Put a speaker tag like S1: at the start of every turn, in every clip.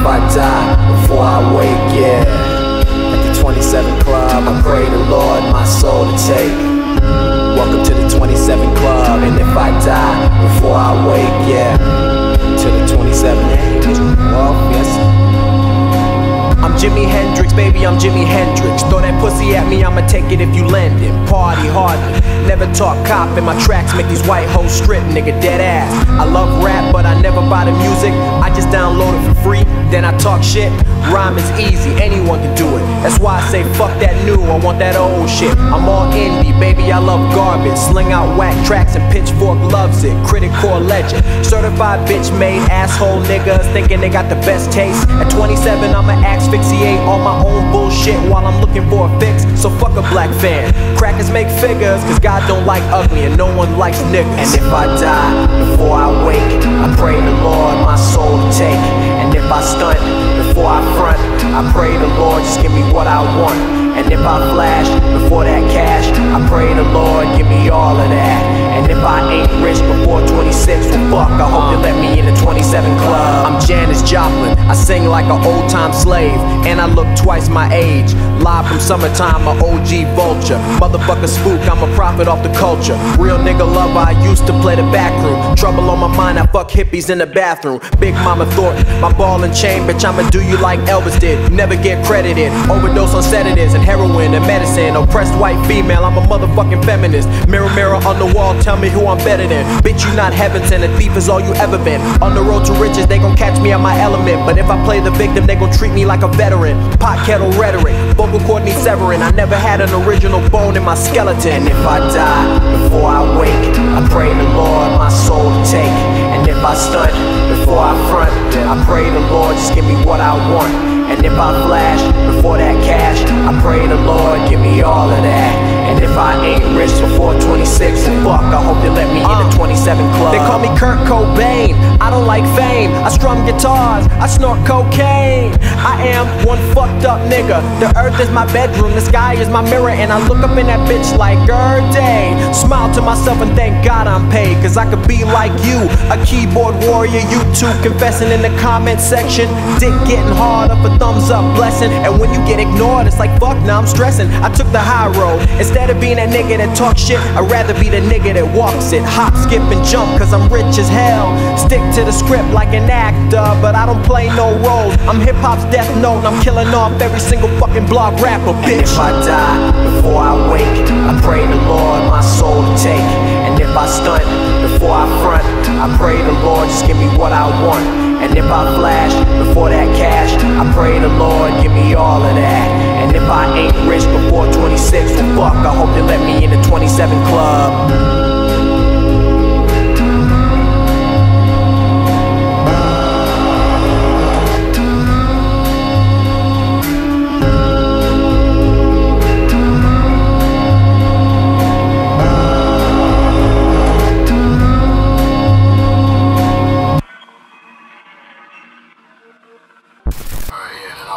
S1: If I die before I wake, yeah. At the 27 Club, I pray the Lord my soul to take. Jimi Hendrix, baby, I'm Jimi Hendrix. Throw that pussy at me, I'ma take it if you lend it. Party hardly, never talk cop, and my tracks make these white hoes strip, nigga, dead ass. I love rap, but I never buy the music. I just download it for free, then I talk shit. Rhyme is easy, anyone can do it. That's why I say fuck that new, I want that old shit. I'm all indie, baby, I love garbage. Sling out whack tracks and Pitchfork loves it. Critic core legend, certified bitch made asshole niggas thinking they got the best taste. At 27, I'ma ask asphyxiate all my own bullshit while I'm looking for a fix. So fuck a black fan. Crackers make figures, cause God don't like ugly and no one likes niggas. And if I die before I wake, I pray the Lord my soul to take. And if I stunt before I front, I pray the Lord just give me what I want. And if I flash before that cash, I pray the Lord give me all of that. If I ain't rich before 26, well fuck, I hope they let me in the 27 club. I'm Janis Joplin, I sing like an old time slave and I look twice my age. Live from summertime, a OG vulture. Motherfucker spook, I'm a prophet off the culture. Real nigga lover, I used to play the back room. Trouble on my mind, I fuck hippies in the bathroom. Big Mama Thornton, my ball and chain, bitch, I'ma do you like Elvis did. Never get credited. Overdose on sedatives and heroin and medicine. Oppressed white female, I'm a motherfucking feminist. Mirror, mirror on the wall, tell me who I'm better than. Bitch, you not heaven sent, a thief is all you ever been. On the road to riches, they gon' catch me at my element. But if I play the victim, they gon' treat me like a veteran. Pot kettle rhetoric, vocal cord needs severing. I never had an original bone in my skeleton. And if I die before I wake, I pray the Lord my soul to take. And if I stunt before I front, I pray the Lord just give me what I want. And if I flash before that cash, I pray the Lord give me all of that. If I ain't rich before 26, then fuck, I hope they let me in the 27 club. They call me Kurt Cobain, I don't like fame. I strum guitars, I snort cocaine. I am one fucked up nigga. The earth is my bedroom, the sky is my mirror, and I look up in that bitch like er day. Smile to myself and thank God I'm paid, cause I could be like you, a keyboard warrior. You two confessing in the comment section. Dick getting hard up for thumbs up blessing. And when you get ignored, it's like fuck, now I'm stressing. I took the high road. Instead of being that nigga that talk shit, I'd rather be the nigga that walks it. Hop, skip, and jump, cause I'm rich as hell. Stick to the script like an actor, but I don't play no roles. I'm hip hop's death note, and I'm killing off every single fucking blog rapper, bitch. And if I die before I wake, I pray the pray the Lord give me all of that. And if I ain't rich before 26, well fuck, I hope they let me in the 27 club.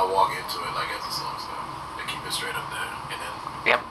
S2: I'll walk into it like as a song starts. They keep it straight up there, and then yep.